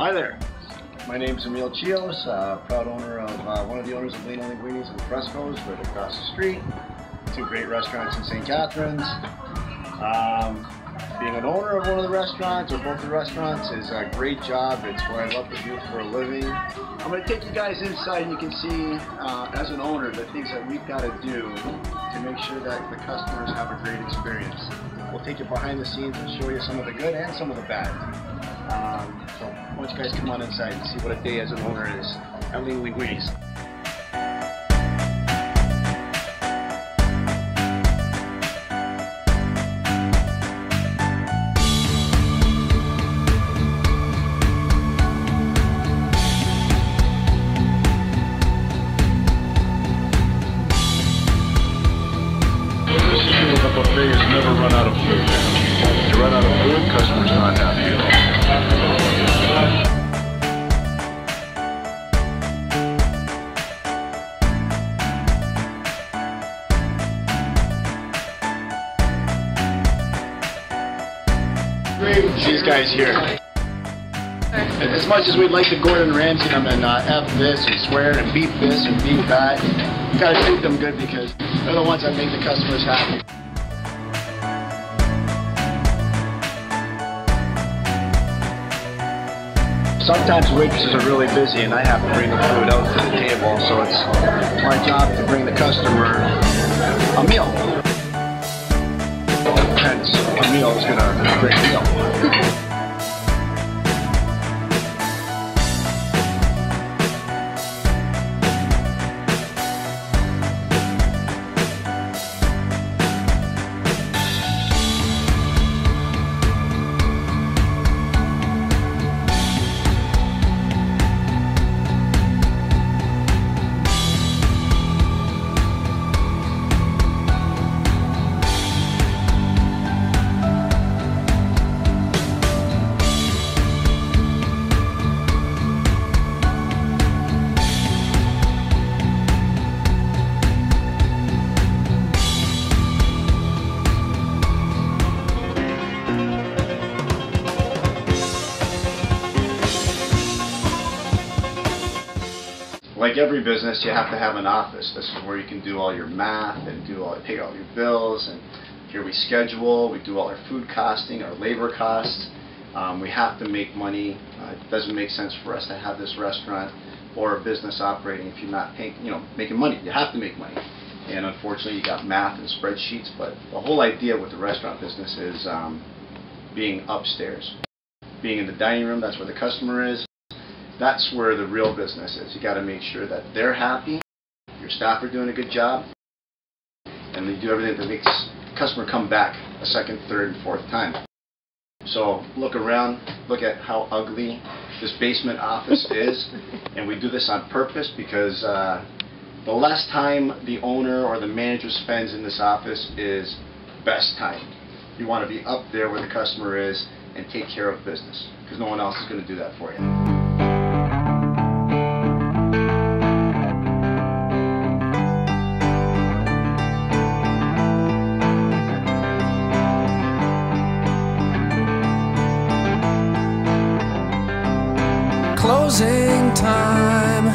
Hi there. My name is Amiel Chios, uh, proud owner of uh, one of the owners of Lena Linguini's and Fresco's right across the street. Two great restaurants in St. Catharines. Um, being an owner of one of the restaurants or both the restaurants is a great job. It's what I love to do for a living. I'm going to take you guys inside and you can see uh, as an owner the things that we've got to do to make sure that the customers have a great experience. We'll take you behind the scenes and show you some of the good and some of the bad. So why don't you guys come on inside and see what a day as an owner is at Lena Linguini's. The These guys here. As much as we'd like to Gordon Ramsay them and uh, F this and swear and beat this and beat that, you gotta treat them good because they're the ones that make the customers happy. Sometimes waitresses are really busy and I have to bring the food out to the table, so it's my job to bring the customer a meal. A meal is gonna be a great meal. Like every business, you have to have an office. This is where you can do all your math and do all, pay all your bills. And here we schedule, we do all our food costing, our labor costs. Um, we have to make money. Uh, it doesn't make sense for us to have this restaurant or a business operating if you're not paying, you know, making money. You have to make money. And unfortunately, you got math and spreadsheets. But the whole idea with the restaurant business is um, being upstairs, being in the dining room. That's where the customer is that's where the real business is. You got to make sure that they're happy, your staff are doing a good job, and they do everything that makes the customer come back a second, third, and fourth time. So look around, look at how ugly this basement office is, and we do this on purpose because uh, the less time the owner or the manager spends in this office is best time. You want to be up there where the customer is and take care of business because no one else is going to do that for you. Closing time.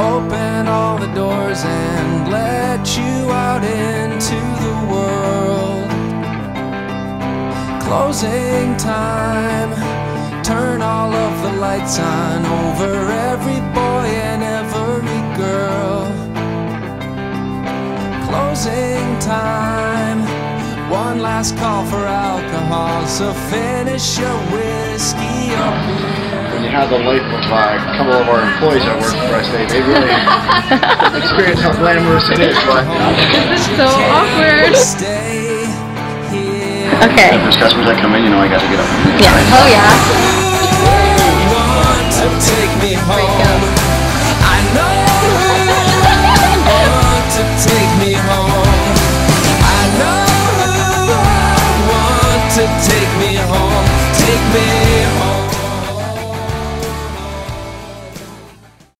Open all the doors and let you out into the world. Closing time. Turn all of the lights on over every boy and every girl. Closing time. One last call for alcohol, so finish your whiskey or beer. when you have the life of uh, a couple of our employees that work for us, they, they really experience how glamorous it is. But This is so awkward. Stay here. Okay. if there's customers that come in, you know I got to get up. Yeah. Oh yeah. To take me